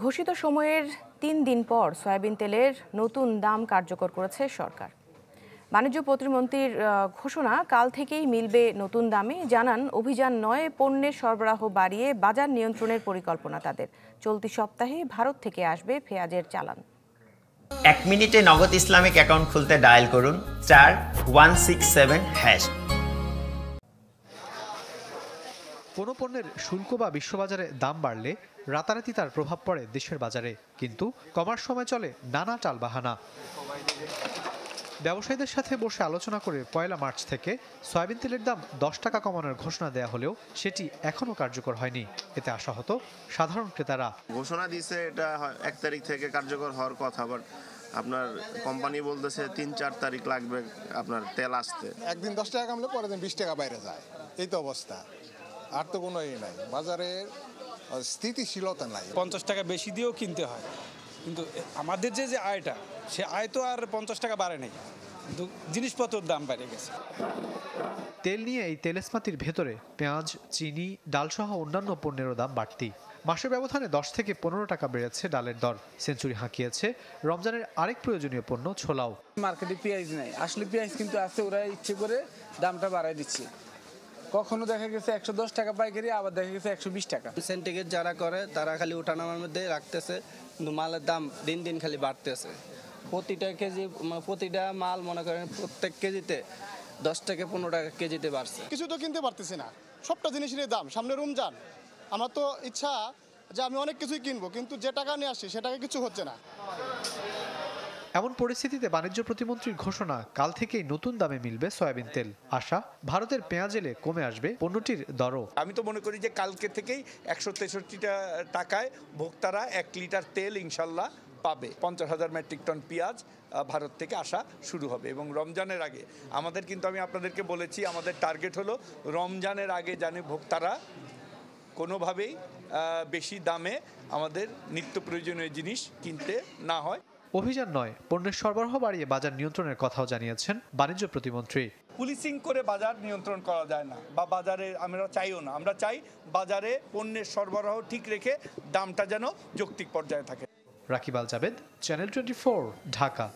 ঘোষিত সময়ের তিন দিন পর সয়াবিন তেলের নতুন দাম কার্যকর করেছে সরকার। বাণিজ্য প্রতিমন্ত্রীর ঘোষণা কাল থেকেই মিলবে নতুন দামে। জানান, অভিযান নয় পণ্যের সরবরাহ বাড়িয়ে বাজার নিয়ন্ত্রণের পরিকল্পনা তাদের। চলতি সপ্তাহে ভারত থেকে আসবে পেঁয়াজের চালান। এক মিনিটে নগদ ইসলামিক অ্যাকাউন্ট খুলতে ডায়াল করুন, চার, ওয়ান সিক্স সেভেন হ্যাশ। কোনো পণ্যের শুল্ক বা বিশ্ববাজারে দাম বাড়লে রাতারাতি তার প্রভাব পড়ে দেশের বাজারে। কিন্তু কমার সময় চলে নানা টালবাহানা। ব্যবসায়ীদের সাথে বসে আলোচনা করে পয়লা মার্চ থেকে সয়াবিন তেলের দাম দশ টাকা কমানোর ঘোষণা দেওয়া হলেও সেটি এখনও কার্যকর হয়নি। এতে আশাহত সাধারণ ক্রেতারা। ঘোষণা দিয়েছে এটা হয় এক তারিখ থেকে কার্যকর হওয়ার কথা বাট আপনার কোম্পানি বলতেছে তিন চার তারিখ লাগবে আপনার তেল আসতে। একদিন দশ টাকা কামলে পরের দিন বিশ টাকা বাইরে যায়। এই তো অবস্থা। আর তো কোনো ই নাই। বাজারের স্থিতিশীলতা নাই। পঞ্চাশ টাকা বেশি দিয়েও কিনতে হয়। কিন্তু আমাদের যে যে আয়টা সে আয় তো আর পঞ্চাশ টাকা বাড়ে নাই। কিন্তু জিনিসপত্রের দাম বেড়ে গেছে। তেল নিয়ে এই তেলেসমাতির ভেতরে পেঁয়াজ চিনি ডালসহ অন্যান্য পণ্যেরও দাম বাড়তি। মাসের ব্যবধানে দশ থেকে পনেরো টাকা বেড়েছে ডালের দর। সেঞ্চুরি হাঁকিয়েছে রমজানের আরেক প্রয়োজনীয় পণ্য ছোলাও। মার্কেটে পেঁয়াজ নেই। আসলে পেঁয়াজ কিন্তু আছে ওরা ইচ্ছে করে দামটা বাড়ায় দিচ্ছে। কখনো দেখা গেছে একশো দশ টাকা পাইকারি আবার দেখা গেছে একশো বিশ টাকা। সেন্টিগ্রেড যারা করে তারা খালি ওঠানামার মধ্যে রাখতেছে কিন্তু মালের দাম দিন দিন খালি বাড়তেছে। প্রতিটা কেজি মানে প্রতিটা মাল মনে করেন প্রত্যেক কেজিতে দশ থেকে পনেরো টাকা কেজিতে বাড়ছে। কিছু তো কিনতে পারতেছি না। সবটা জিনিসেরই দাম। সামনে রমজান আমার তো ইচ্ছা যে আমি অনেক কিছুই কিনবো কিন্তু যে টাকা নিয়ে আসি সে টাকা কিছু হচ্ছে না। এমন পরিস্থিতিতে বাণিজ্য প্রতিমন্ত্রীর ঘোষণা, কাল থেকেই নতুন দামে মিলবে সয়াবিন তেল। আশা, ভারতের পেঁয়াজ এলে কমে আসবে পণ্যটির দরও। আমি তো মনে করি যে কালকে থেকেই একশো তেষট্টিটা টাকায় ভোক্তারা এক লিটার তেল ইনশাল্লাহ পাবে। পঞ্চাশ হাজার মেট্রিক টন পেঁয়াজ ভারত থেকে আসা শুরু হবে। এবং রমজানের আগে, আমাদের কিন্তু আমি আপনাদেরকে বলেছি, আমাদের টার্গেট হলো রমজানের আগে জানে ভোক্তারা কোনোভাবেই বেশি দামে আমাদের নিত্য প্রয়োজনীয় জিনিস কিনতে না হয়। অভিযান নয় পণ্যের সরবরাহ বাড়িয়ে বাজার নিয়ন্ত্রণের কথাও জানিয়েছেন বাণিজ্য প্রতিমন্ত্রী। পুলিশিং করে বাজার নিয়ন্ত্রণ করা যায় না বা বাজারে আমরা চাইও না। আমরা চাই বাজারে পণ্যের সরবরাহ ঠিক রেখে দামটা যেন যৌক্তিক পর্যায়ে থাকে। Rakib Al Jabed channel twenty Dhaka.